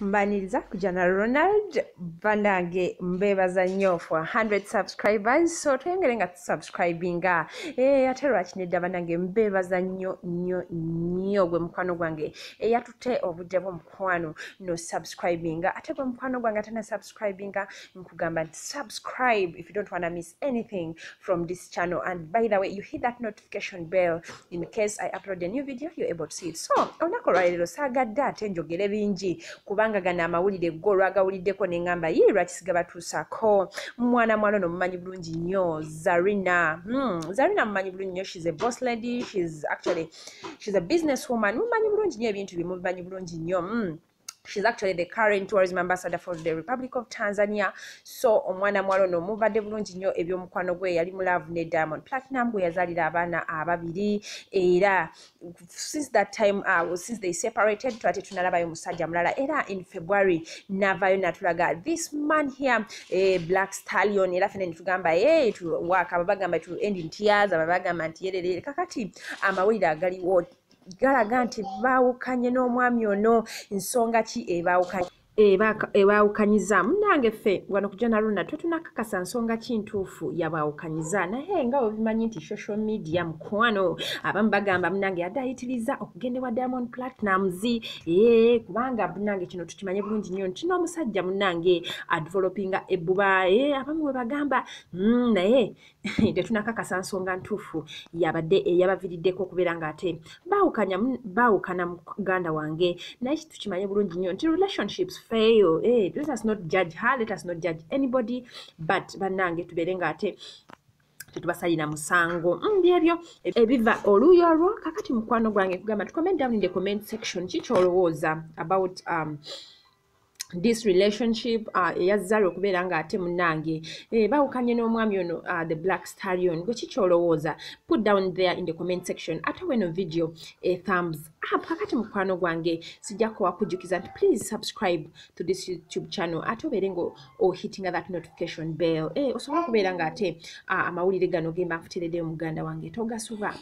mbaniriza kujana ronald banange mbebaza nnyo for 100 subscribers. So tweyongere nga tusubscribinga e, ate lwakinedda banange mbebaza nnyo nnyo nnyo gwe mukwano gwange eyatutte obudde bwomukwano no subscribinga. Ate gwe mukwano gwange atana subscribinga nkugamba nti subscribe if you don't wanna miss anything from this channel. And by the way you hit that notification bell in case i upload a new video you're able to see it. So olunaku olwaleero saagadde ate njogere bingi kubanga gano amawulire go olwagawuliddeko neŋŋamba ye lwakisiga batuusako? Mwana mwala ono mumanyi bulungi nnyo zarina. Hmm. zarina mumanyi bulungi nnyo. Shes a boss lady. Shes actually shes a business woman. Mumanyi bulungi nnyo ebintu bye mubimanyi bulungi hmm. She's actually the current tourism ambassador for the Republic of Tanzania. So omwana mwalo no muvadde bulungi nnyo ebyomukwano gwe. Yali mu love ne Diamond Platinum gwe yazaalira abaana ababiri. Era since that time uh, since they separated twate tunalabayo musajja mulala. Era in February navayo natulaga this man here eh, Black Stallion era fene nitugamba hey, waka babagamba tu end in tears babagamba nti yerere kakati amawulire agaliwo galaga nti baawukanye n'omwami ono nsonga ki ebaawukanye ebaawukanyiza munange ffe wano kuja naluna twetunakakasa nsonga ki ntuufu yabaawukanyiza naye nga webimanyi nti social media mukwano abamu bagamba munange yadde ayitiriza okugenda wa diamond platinums ee kubanga munange kino tukimanye bulungi nnyo. Nti n'omusajja munange adevelopinga ebbuba. Ee abamu we bagamba mm, naye tetunakakasa nsonga ntuufu yabadde eyabaviiriddeko okubeera ng'ate baawukana muganda wange. Naye tukimanye bulungi nnyo nti relationships fail. Eh, let us not judge her let us not judge anybody but bannange tubeere ng'ate tetubasalira musango. Mm, byebyo ebiva oluuyi olwo kakati mukwano gwange kugamba comment down in the comment section kikyolowooza about um, this relationship eyazzaala uh, okubeera ng'ate munnange? Eh, bawukanye n'omwami ono uh, the black stallion. Gwe kikyolowooza put down there in the comment section. Ate weno video a thumbs up kakati mukwano gwange sijja kuwakujjukiza nti please subscribe to this youtube channel. Ate obeere nga ohitinga that notification bell. Eh, osobola okubeera ng'ate uh, amawulire gano gemba nfuteereddeyo muganda wange. Togasuba